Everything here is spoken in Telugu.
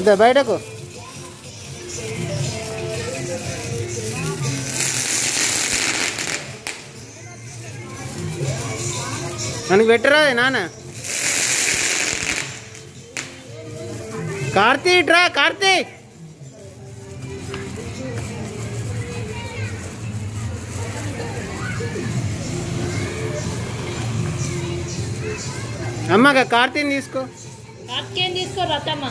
ఇదా బయటకు. మనకి పెట్టరా నాన్న? కార్తీ ట్రా కార్తీ అమ్మగా కార్తీని తీసుకో కార్తికేయం తీసుకో రతమ్మ